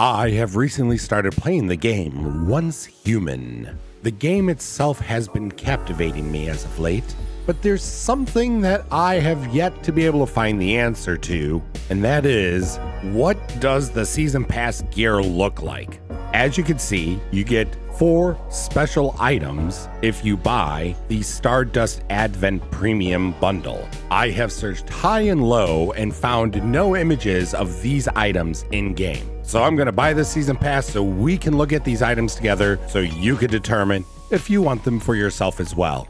I have recently started playing the game Once Human. The game itself has been captivating me as of late, but there's something that I have yet to be able to find the answer to, and that is what does the season pass gear look like? As you can see, you get four special items if you buy the Stardust Advent Premium Bundle. I have searched high and low and found no images of these items in game. So I'm going to buy the season pass so we can look at these items together so you can determine if you want them for yourself as well.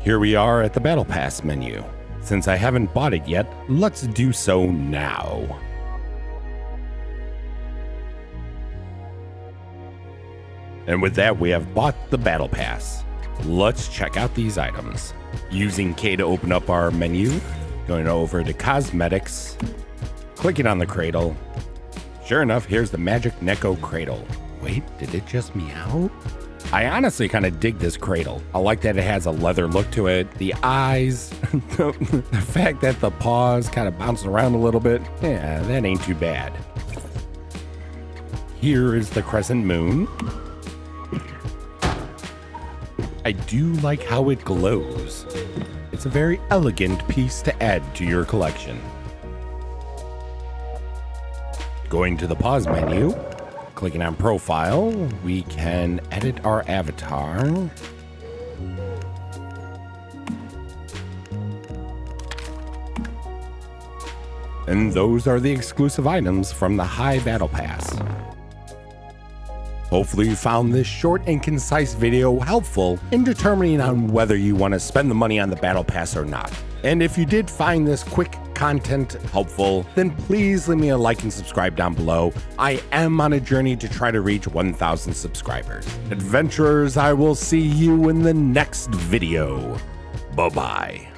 Here we are at the Battle Pass menu. Since I haven't bought it yet, let's do so now. And with that, we have bought the Battle Pass. Let's check out these items. Using K to open up our menu, going over to Cosmetics, clicking on the cradle. Sure enough, here's the Magic Neko Cradle. Wait, did it just meow? I honestly kind of dig this cradle. I like that it has a leather look to it. The eyes, the, fact that the paws kind of bounce around a little bit. Yeah, that ain't too bad. Here is the crescent moon. I do like how it glows. It's a very elegant piece to add to your collection. Going to the pause menu, Clicking on profile, we can edit our avatar. And those are the exclusive items from the High Battle Pass. Hopefully you found this short and concise video helpful in determining on whether you want to spend the money on the Battle Pass or not. And if you did find this quick content helpful, then please leave me a like and subscribe down below. I am on a journey to try to reach 1,000 subscribers. Adventurers, I will see you in the next video. Bye bye.